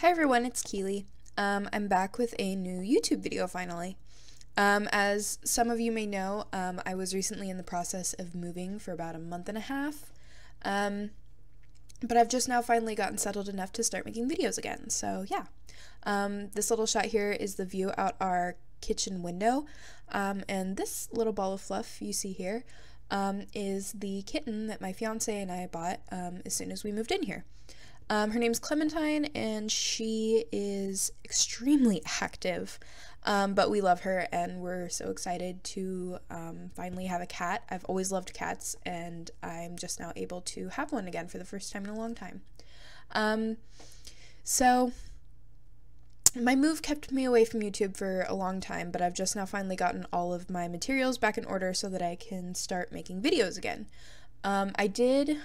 Hi everyone, it's Keely. Um, I'm back with a new YouTube video finally. Um, as some of you may know, um, I was recently in the process of moving for about a month and a half. Um, but I've just now finally gotten settled enough to start making videos again. So yeah, um, this little shot here is the view out our kitchen window. Um, and this little ball of fluff you see here is the kitten that my fiance and I bought as soon as we moved in here. Um, her name's Clementine, and she is extremely active. Um, but we love her, and we're so excited to um, finally have a cat. I've always loved cats, and I'm just now able to have one again for the first time in a long time. Um, so, my move kept me away from YouTube for a long time, but I've just now finally gotten all of my materials back in order so that I can start making videos again. Um, I did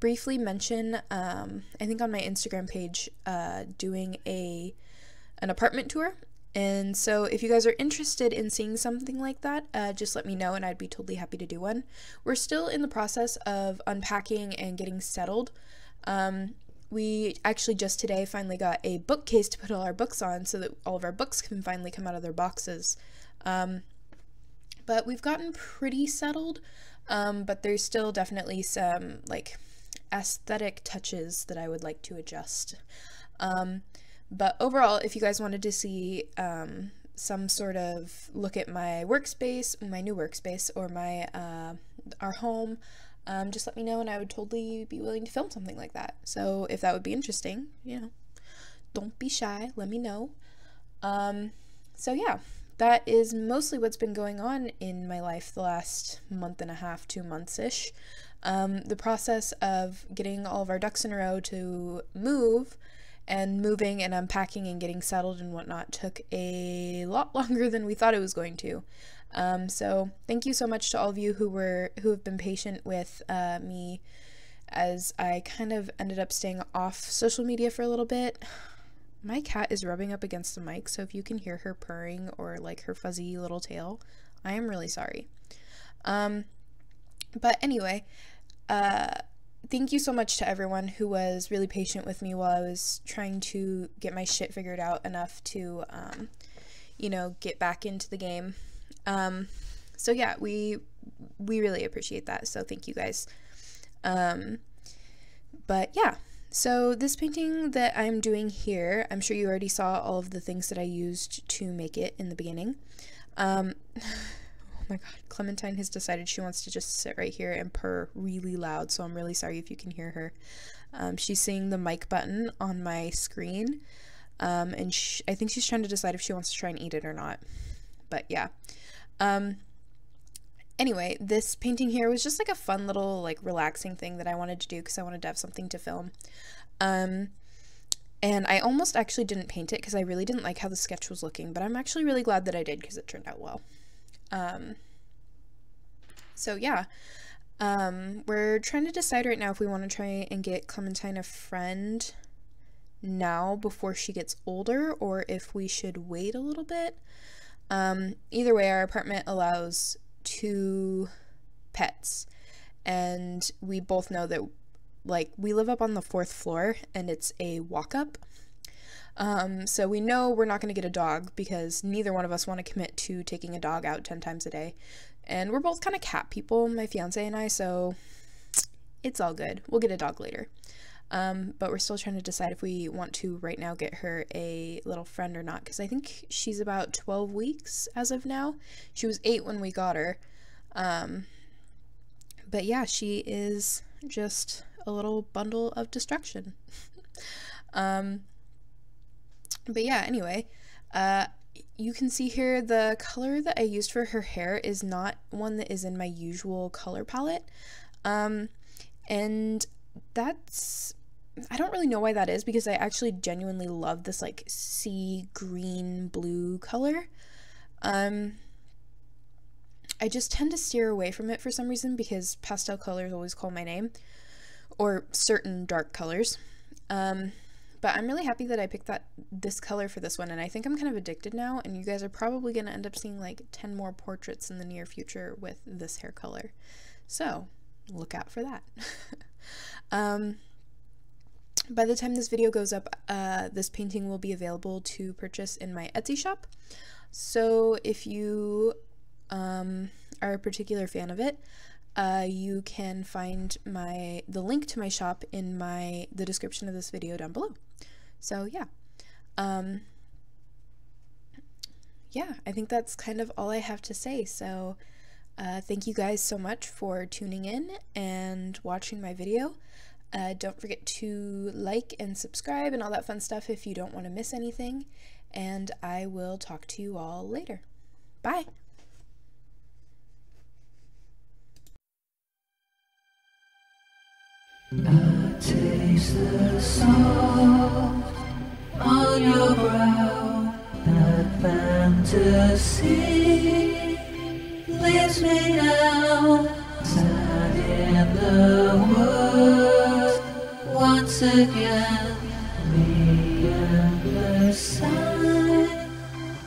briefly mention, um, I think on my Instagram page, uh, doing a an apartment tour. And so if you guys are interested in seeing something like that, uh, just let me know and I'd be totally happy to do one. We're still in the process of unpacking and getting settled. Um, we actually just today finally got a bookcase to put all our books on so that all of our books can finally come out of their boxes. Um, but we've gotten pretty settled, um, but there's still definitely some like aesthetic touches that I would like to adjust. Um, but overall, if you guys wanted to see um, some sort of look at my workspace, my new workspace, or my uh, our home, um, just let me know and I would totally be willing to film something like that. So if that would be interesting, you know, don't be shy, let me know. Um, so yeah, that is mostly what's been going on in my life the last month and a half, two months ish. Um, the process of getting all of our ducks in a row to move and moving and unpacking and getting settled and whatnot took a lot longer than we thought it was going to. Um, so thank you so much to all of you who were who have been patient with uh, me as I kind of ended up staying off social media for a little bit. My cat is rubbing up against the mic, so if you can hear her purring or like her fuzzy little tail, I am really sorry. Um, but anyway, uh, thank you so much to everyone who was really patient with me while I was trying to get my shit figured out enough to, um, you know, get back into the game. Um, so yeah, we we really appreciate that. So thank you guys. Um, but yeah, so this painting that I'm doing here, I'm sure you already saw all of the things that I used to make it in the beginning. Um, my god, Clementine has decided she wants to just sit right here and purr really loud, so I'm really sorry if you can hear her. Um, she's seeing the mic button on my screen, um, and I think she's trying to decide if she wants to try and eat it or not. But yeah. Um, anyway, this painting here was just like a fun little like relaxing thing that I wanted to do because I wanted to have something to film. Um, and I almost actually didn't paint it because I really didn't like how the sketch was looking, but I'm actually really glad that I did because it turned out well. Um, so yeah, um, we're trying to decide right now if we want to try and get Clementine a friend now before she gets older or if we should wait a little bit. Um, either way, our apartment allows two pets, and we both know that, like, we live up on the fourth floor and it's a walk up. Um, so we know we're not going to get a dog because neither one of us want to commit to taking a dog out 10 times a day. And we're both kind of cat people, my fiance and I, so it's all good. We'll get a dog later. Um, but we're still trying to decide if we want to right now get her a little friend or not because I think she's about 12 weeks as of now. She was 8 when we got her. Um, but yeah, she is just a little bundle of destruction. um, but yeah, anyway, uh, you can see here the color that I used for her hair is not one that is in my usual color palette. Um, and that's, I don't really know why that is because I actually genuinely love this like sea green blue color. Um, I just tend to steer away from it for some reason because pastel colors always call my name or certain dark colors. Um, but I'm really happy that I picked that this color for this one, and I think I'm kind of addicted now, and you guys are probably going to end up seeing like 10 more portraits in the near future with this hair color. So, look out for that. um, by the time this video goes up, uh, this painting will be available to purchase in my Etsy shop. So if you um, are a particular fan of it, uh, you can find my the link to my shop in my the description of this video down below. So yeah, um, yeah, I think that's kind of all I have to say. So uh, thank you guys so much for tuning in and watching my video. Uh, don't forget to like and subscribe and all that fun stuff if you don't want to miss anything. And I will talk to you all later. Bye. I taste the on your brow. That fantasy leaves me now, sad in the woods once again. The sign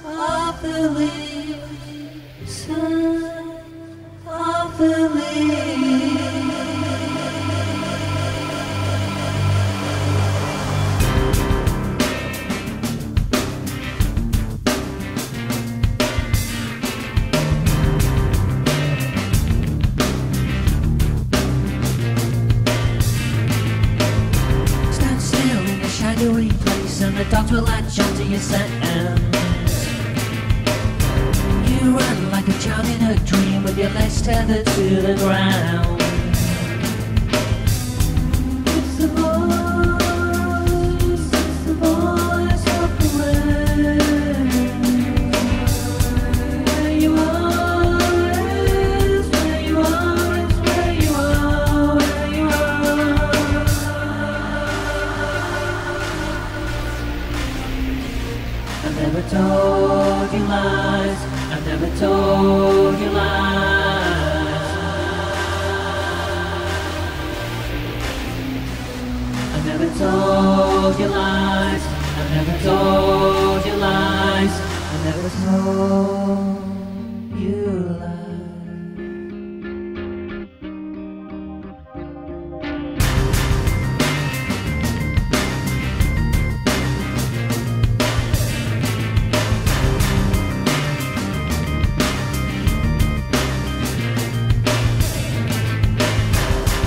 of the leaves, to the ground. Never told you lies. I've never told you lies. I've never told you lies.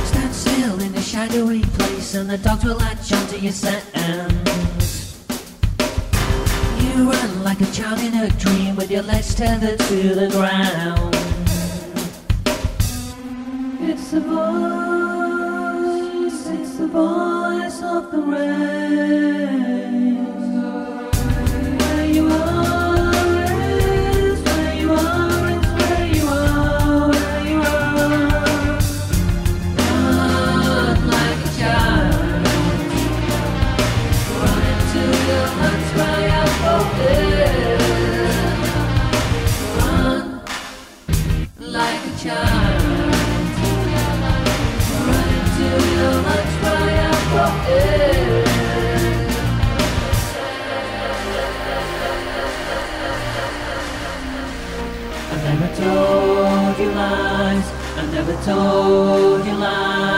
Stand still in a shadowy place and the dogs will latch onto your scent. You run like a child in a dream with your legs tethered to the ground. It's the voice, it's the voice of the rain. the you line.